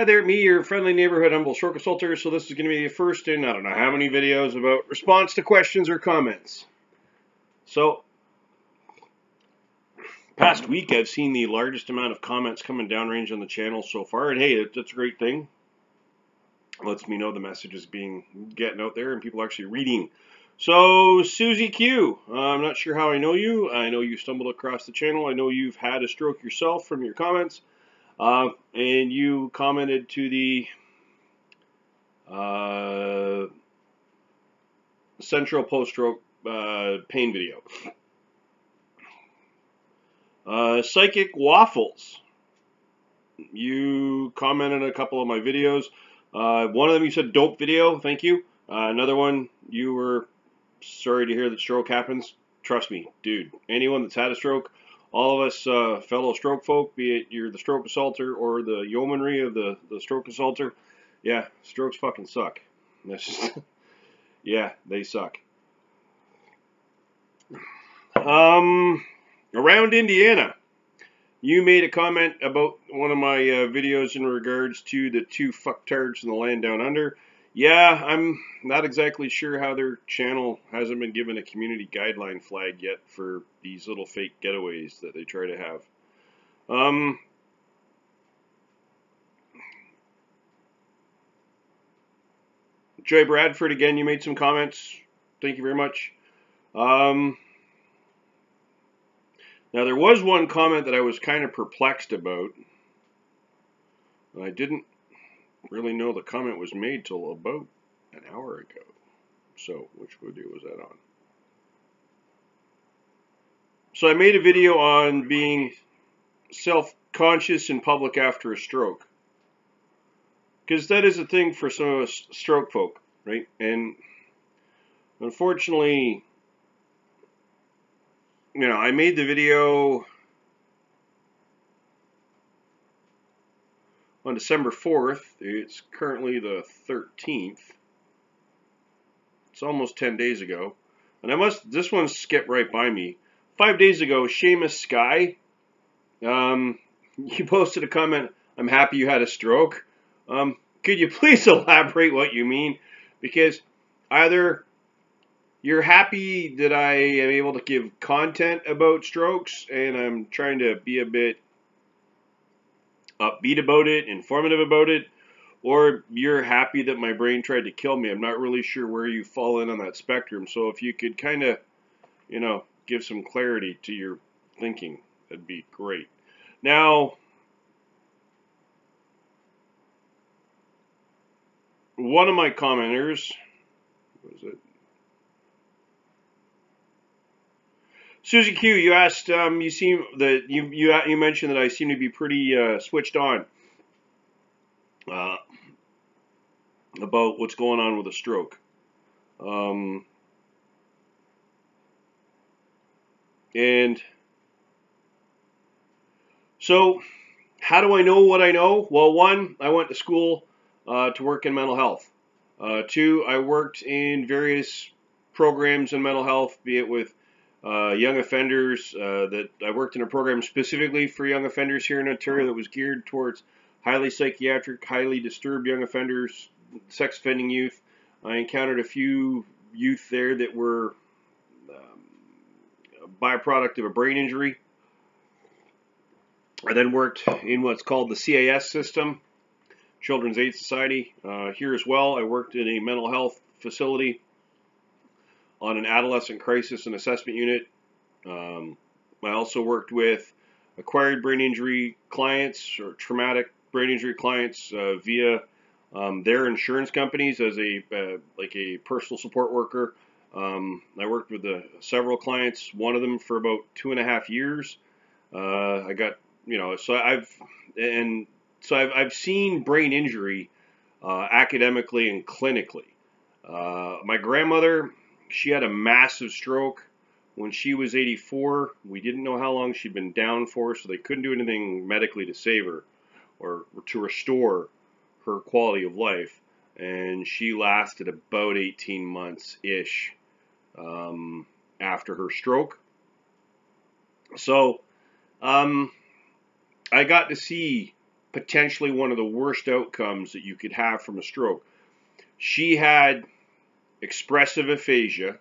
Hi there, me, your friendly neighborhood humble stroke consultant. So this is going to be the first in I don't know how many videos about response to questions or comments. So past week I've seen the largest amount of comments coming downrange on the channel so far, and hey, that's a great thing. lets me know the message is being getting out there and people are actually reading. So Susie Q, I'm not sure how I know you. I know you stumbled across the channel. I know you've had a stroke yourself from your comments. Uh, and you commented to the uh, central post-stroke uh, pain video. Uh, Psychic Waffles. You commented a couple of my videos. Uh, one of them you said dope video. Thank you. Uh, another one you were sorry to hear that stroke happens. Trust me, dude. Anyone that's had a stroke all of us uh, fellow stroke folk, be it you're the stroke consultant or the yeomanry of the, the stroke consultant, yeah, strokes fucking suck. That's just, yeah, they suck. Um, around Indiana, you made a comment about one of my uh, videos in regards to the two fucktards in the land down under. Yeah, I'm not exactly sure how their channel hasn't been given a community guideline flag yet for these little fake getaways that they try to have. Um, Bradford, again, you made some comments. Thank you very much. Um, now, there was one comment that I was kind of perplexed about. I didn't really know the comment was made till about an hour ago. So, which video was that on? So I made a video on being self-conscious in public after a stroke. Because that is a thing for some of us stroke folk, right? And unfortunately, you know, I made the video on December 4th. It's currently the 13th. It's almost 10 days ago. And I must, this one skipped right by me. Five days ago, Seamus Sky, um, you posted a comment, I'm happy you had a stroke. Um, could you please elaborate what you mean? Because either you're happy that I am able to give content about strokes and I'm trying to be a bit upbeat about it, informative about it, or you're happy that my brain tried to kill me. I'm not really sure where you fall in on that spectrum. So if you could kind of, you know, give some clarity to your thinking, that'd be great. Now, one of my commenters, was it? Susie Q, you asked, um, you seem that you you you mentioned that I seem to be pretty uh, switched on uh, about what's going on with a stroke. Um, and so, how do I know what I know? Well, one, I went to school uh, to work in mental health. Uh, two, I worked in various programs in mental health, be it with uh, young offenders. Uh, that I worked in a program specifically for young offenders here in Ontario that was geared towards highly psychiatric, highly disturbed young offenders, sex offending youth. I encountered a few youth there that were um, a byproduct of a brain injury. I then worked in what's called the CAS system, Children's Aid Society. Uh, here as well, I worked in a mental health facility on an adolescent crisis and assessment unit. Um, I also worked with acquired brain injury clients or traumatic brain injury clients uh, via um, their insurance companies as a uh, like a personal support worker. Um, I worked with uh, several clients, one of them for about two and a half years. Uh, I got you know so I've and so I've I've seen brain injury uh, academically and clinically. Uh, my grandmother she had a massive stroke when she was 84. We didn't know how long she'd been down for, so they couldn't do anything medically to save her or to restore her quality of life. And she lasted about 18 months ish um, after her stroke. So um, I got to see potentially one of the worst outcomes that you could have from a stroke. She had expressive aphasia.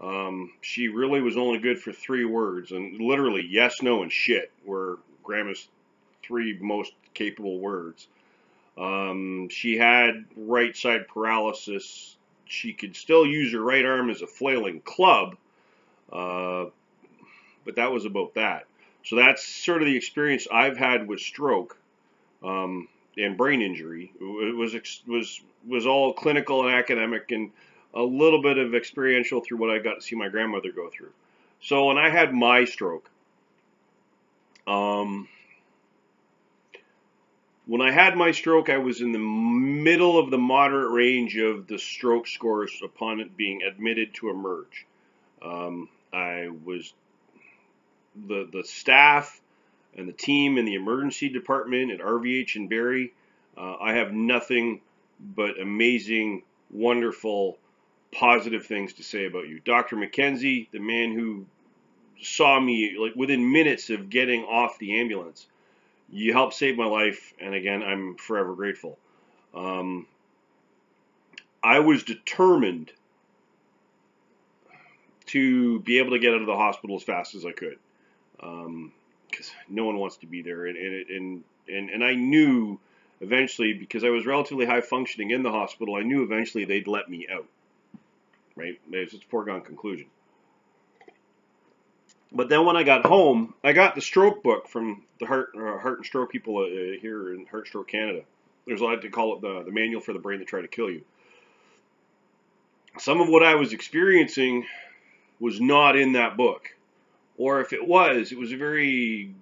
Um, she really was only good for three words, and literally yes, no, and shit were Grandma's three most capable words. Um, she had right side paralysis. She could still use her right arm as a flailing club, uh, but that was about that. So that's sort of the experience I've had with stroke um, and brain injury. It was was was all clinical and academic, and a little bit of experiential through what I got to see my grandmother go through. So when I had my stroke, um, when I had my stroke, I was in the middle of the moderate range of the stroke scores upon it being admitted to emerge. Um, I was the the staff and the team in the emergency department at RVH and Barrie. Uh, I have nothing but amazing, wonderful, positive things to say about you, Dr. McKenzie, the man who saw me like within minutes of getting off the ambulance you helped save my life, and again, I'm forever grateful. Um, I was determined to be able to get out of the hospital as fast as I could, because no one wants to be there, and and and and I knew eventually because I was relatively high functioning in the hospital, I knew eventually they'd let me out. Right, it's a foregone conclusion. But then when I got home, I got the stroke book from the Heart uh, Heart and Stroke people uh, here in Heart Stroke Canada. There's a lot to call it the, the manual for the brain that try to kill you. Some of what I was experiencing was not in that book, or if it was, it was a very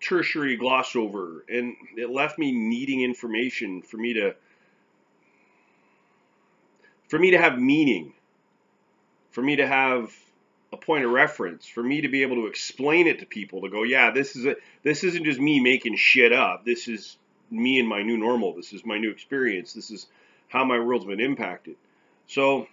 tertiary gloss over, and it left me needing information for me to for me to have meaning, for me to have a point of reference for me to be able to explain it to people to go, yeah, this is a, this isn't just me making shit up. This is me and my new normal. This is my new experience. This is how my world's been impacted. So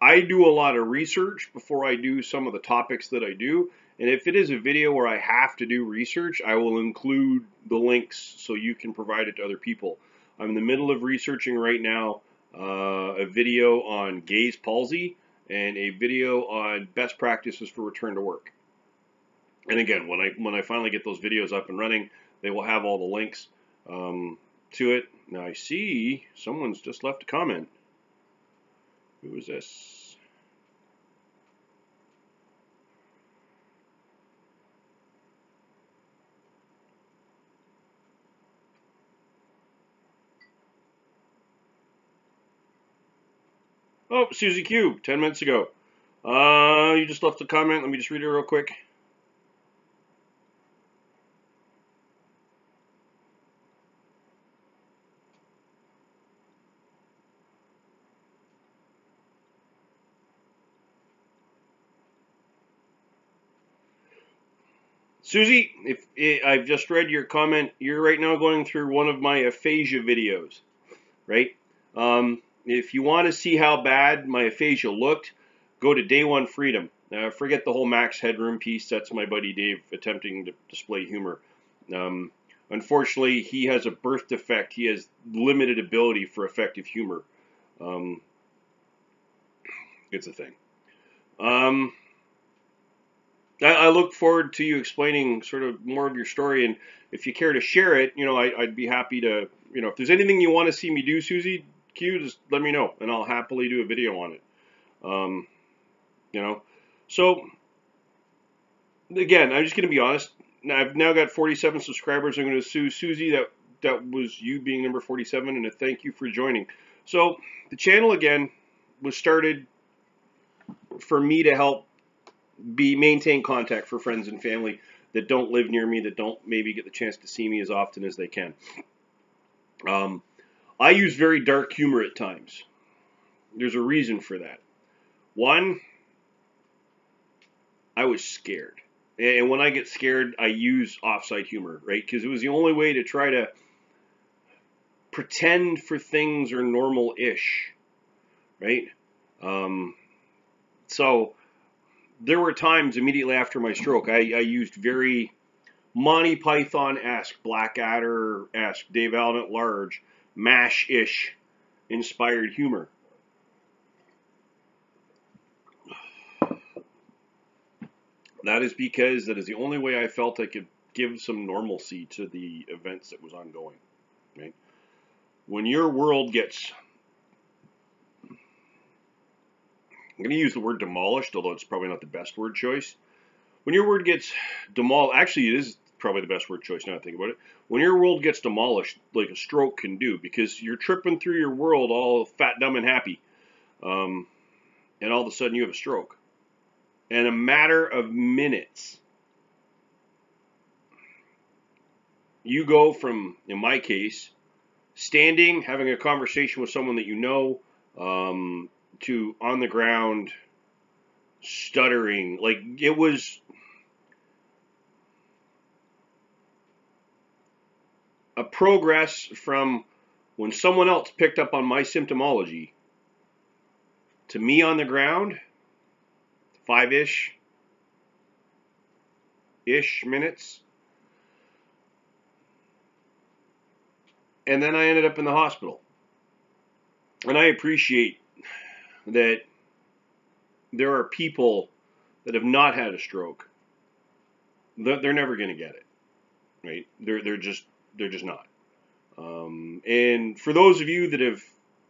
I do a lot of research before I do some of the topics that I do. And if it is a video where I have to do research, I will include the links so you can provide it to other people. I'm in the middle of researching right now uh, a video on gaze palsy and a video on best practices for return to work. And again, when I when I finally get those videos up and running, they will have all the links um, to it. Now I see someone's just left a comment. Who is this? Oh, Susie Q, 10 minutes ago. Uh, you just left a comment. Let me just read it real quick. Susie, if, if, I've just read your comment, you're right now going through one of my aphasia videos, right? Um, if you want to see how bad my aphasia looked, go to Day One Freedom. Uh, forget the whole Max Headroom piece. That's my buddy Dave attempting to display humor. Um, unfortunately, he has a birth defect. He has limited ability for effective humor. Um, it's a thing. Um, I, I, look forward to you explaining sort of more of your story, and if you care to share it, you know, I, would be happy to. You know, if there's anything you want to see me do, Susie, Q, just let me know, and I'll happily do a video on it. Um, you know, so again, I'm just going to be honest. I've now got 47 subscribers. I'm going to sue Susie. That that was you being number 47, and a thank you for joining. So the channel again was started for me to help be maintain contact for friends and family that don't live near me, that don't maybe get the chance to see me as often as they can. Um, I use very dark humor at times. There's a reason for that. One, I was scared. And when I get scared, I use offside humor, right? Because it was the only way to try to pretend for things are normal ish, right? Um, so there were times immediately after my stroke, I, I used very Monty Python-esque, Blackadder-esque, Dave Allen at Large, MASH-ish inspired humor. That is because that is the only way I felt I could give some normalcy to the events that was ongoing. Right? When your world gets I'm going to use the word demolished, although it's probably not the best word choice. When your word gets demolished, actually, it is probably the best word choice now I think about it. When your world gets demolished, like a stroke can do, because you're tripping through your world all fat, dumb, and happy, um, and all of a sudden you have a stroke. In a matter of minutes, you go from, in my case, standing, having a conversation with someone that you know, um, to on the ground stuttering. Like it was a progress from when someone else picked up on my symptomology to me on the ground, five ish ish minutes. And then I ended up in the hospital. And I appreciate that there are people that have not had a stroke. That they're never going to get it, right? They're they're just they're just not. Um, and for those of you that have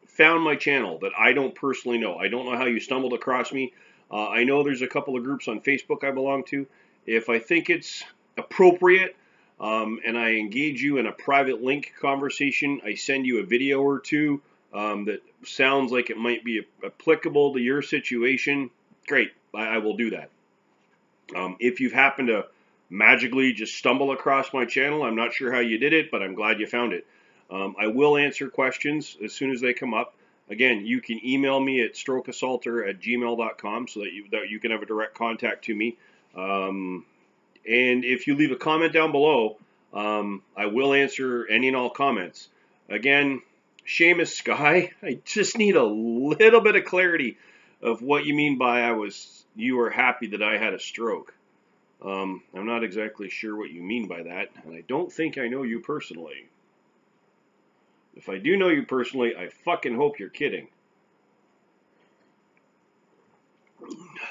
found my channel that I don't personally know, I don't know how you stumbled across me. Uh, I know there's a couple of groups on Facebook I belong to. If I think it's appropriate um, and I engage you in a private link conversation, I send you a video or two um, that sounds like it might be applicable to your situation, great, I, I will do that. Um, if you've happened to magically just stumble across my channel, I'm not sure how you did it, but I'm glad you found it. Um, I will answer questions as soon as they come up. Again, you can email me at strokeassaulter at gmail.com so that you, that you can have a direct contact to me. Um, and if you leave a comment down below, um, I will answer any and all comments. Again, Seamus Sky, I just need a little bit of clarity of what you mean by I was you were happy that I had a stroke. Um, I'm not exactly sure what you mean by that, and I don't think I know you personally. If I do know you personally, I fucking hope you're kidding.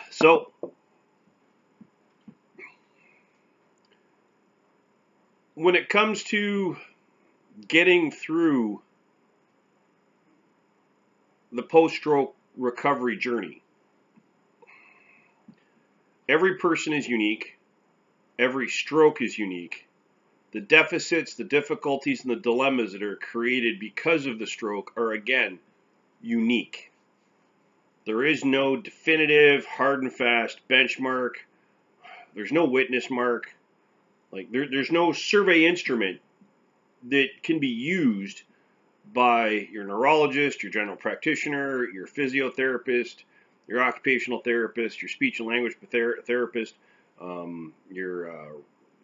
So, when it comes to getting through the post stroke recovery journey. Every person is unique. Every stroke is unique. The deficits, the difficulties, and the dilemmas that are created because of the stroke are again unique. There is no definitive, hard and fast benchmark. There's no witness mark. Like there, there's no survey instrument that can be used by your neurologist, your general practitioner, your physiotherapist, your occupational therapist, your speech and language ther- therapist, um, your uh,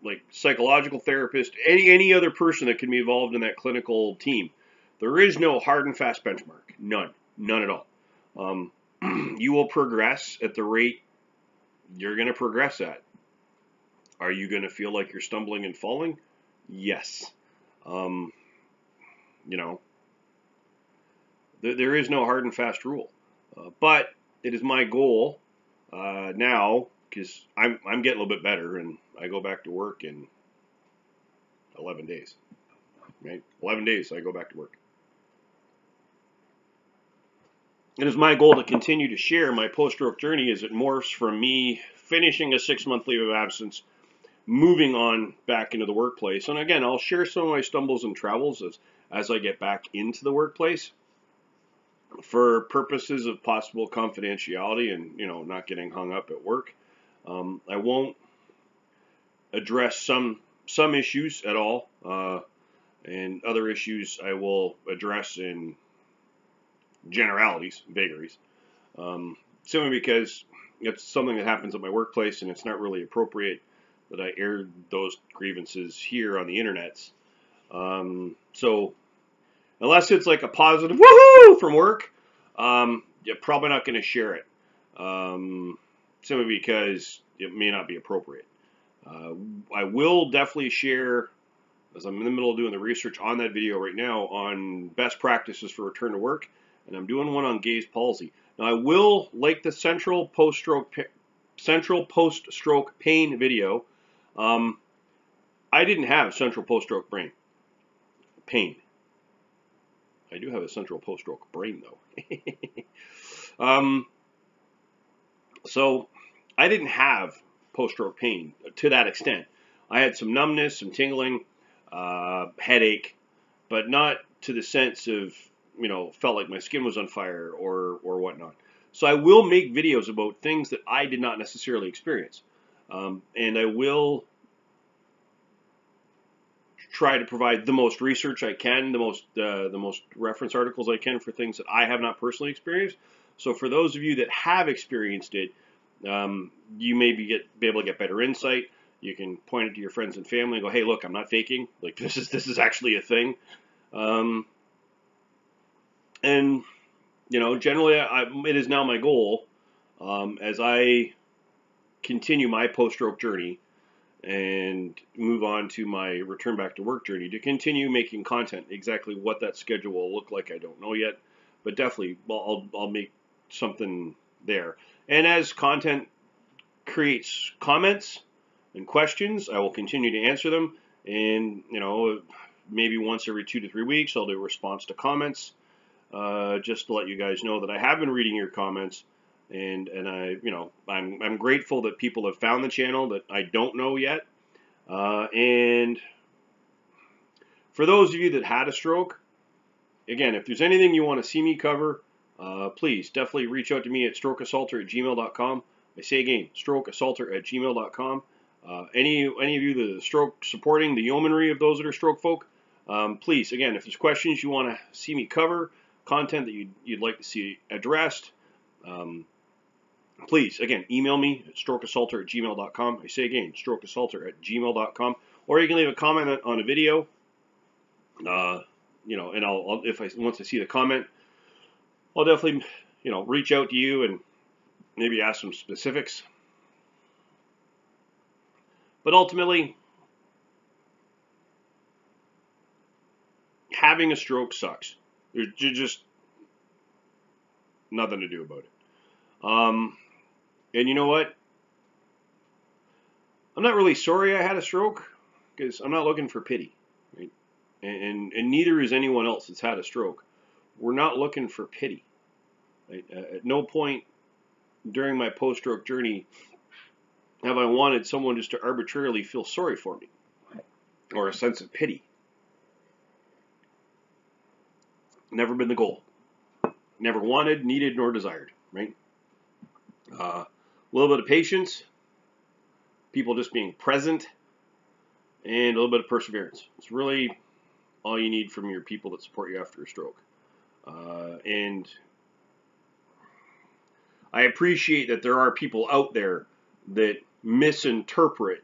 like psychological therapist, any any other person that can be involved in that clinical team. There is no hard and fast benchmark. None. None at all. Um, you will progress at the rate you're going to progress at. Are you going to feel like you're stumbling and falling? Yes. Um, you know, there is no hard and fast rule. Uh, but it is my goal uh, now because I'm, I'm getting a little bit better and I go back to work in 11 days. Right? 11 days I go back to work. It is my goal to continue to share my post-stroke journey as it morphs from me finishing a six-month leave of absence, moving on back into the workplace. And again, I'll share some of my stumbles and travels as, as I get back into the workplace for purposes of possible confidentiality and you know not getting hung up at work, um, I won't address some some issues at all, uh, and other issues I will address in generalities, vagaries, um, simply because it's something that happens at my workplace and it's not really appropriate that I air those grievances here on the internets. Um, so unless it's like a positive woohoo from work, um, you're probably not going to share it. Um, simply because it may not be appropriate. Uh, I will definitely share, as I'm in the middle of doing the research on that video right now, on best practices for return to work, and I'm doing one on gaze palsy. Now I will, like the central post-stroke central post-stroke pain video, um, I didn't have central post-stroke brain pain. I do have a central post-stroke brain though. um, so I didn't have post-stroke pain to that extent. I had some numbness, some tingling, uh, headache, but not to the sense of you know felt like my skin was on fire or or whatnot. So I will make videos about things that I did not necessarily experience, um, and I will try to provide the most research I can, the most uh, the most reference articles I can for things that I have not personally experienced. So for those of you that have experienced it, um, you may be, get, be able to get better insight. You can point it to your friends and family and go, "Hey, look, I'm not faking. Like this is this is actually a thing." Um, and you know, generally, I, it is now my goal um, as I continue my post-stroke journey and move on to my return back to work journey to continue making content. Exactly what that schedule will look like, I don't know yet, but definitely I'll, I'll make something there. And as content creates comments and questions, I will continue to answer them. And, you know, maybe once every two to three weeks, I'll do a response to comments uh, just to let you guys know that I have been reading your comments. And, and I, you know, I'm, I'm grateful that people have found the channel that I don't know yet. Uh, and for those of you that had a stroke, again, if there's anything you want to see me cover, uh, please definitely reach out to me at strokeassaulter at gmail.com. I say again, strokeassaulter at gmail.com. Uh, any any of you that are stroke supporting the yeomanry of those that are stroke folk, um, please, again, if there's questions you want to see me cover, content that you'd, you'd like to see addressed, um, please, again, email me at strokeassaulter at gmail.com. I say again, strokeassaulter at gmail.com. Or you can leave a comment on a video. Uh, you know, and I'll, I'll, if I once I see the comment, I'll definitely, you know, reach out to you and maybe ask some specifics. But ultimately, having a stroke sucks. There's just nothing to do about it. Um, and you know what? I'm not really sorry I had a stroke because I'm not looking for pity. Right? And, and, and neither is anyone else that's had a stroke. We're not looking for pity. Right? At no point during my post stroke journey have I wanted someone just to arbitrarily feel sorry for me or a sense of pity. Never been the goal. Never wanted, needed, nor desired, right? Uh, a little bit of patience, people just being present, and a little bit of perseverance. It's really all you need from your people that support you after a stroke. Uh, and I appreciate that there are people out there that misinterpret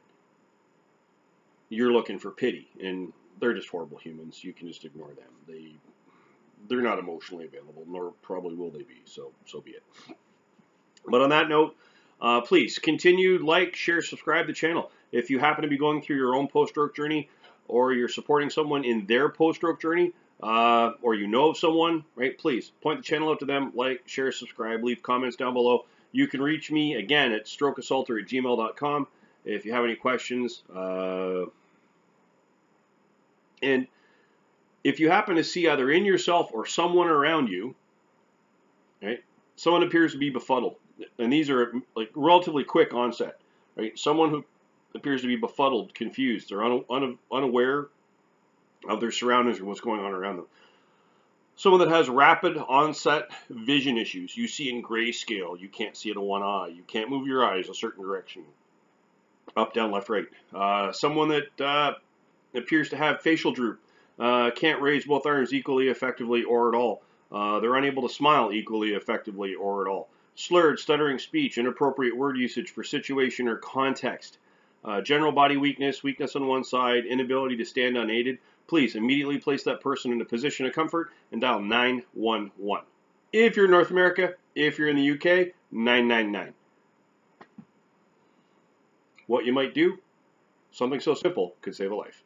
you're looking for pity, and they're just horrible humans. You can just ignore them. They they're not emotionally available, nor probably will they be. So so be it. But on that note, uh, please continue like, share, subscribe the channel. If you happen to be going through your own post-stroke journey, or you're supporting someone in their post-stroke journey, uh, or you know of someone, right, please point the channel out to them, like, share, subscribe, leave comments down below. You can reach me again at strokeassaulter at gmail.com if you have any questions. Uh, and if you happen to see either in yourself or someone around you, right, someone appears to be befuddled, and these are like relatively quick onset, right? Someone who appears to be befuddled, confused, or un, un, unaware of their surroundings and what's going on around them. Someone that has rapid onset vision issues. You see in grayscale. You can't see it in one eye. You can't move your eyes a certain direction. Up, down, left, right. Uh, someone that uh, appears to have facial droop. Uh, can't raise both arms equally effectively or at all. Uh, they're unable to smile equally effectively or at all. Slurred, stuttering speech, inappropriate word usage for situation or context. Uh, general body weakness, weakness on one side, inability to stand unaided, please immediately place that person in a position of comfort and dial 911. If you're in North America, if you're in the UK, 999. What you might do, Something so simple could save a life.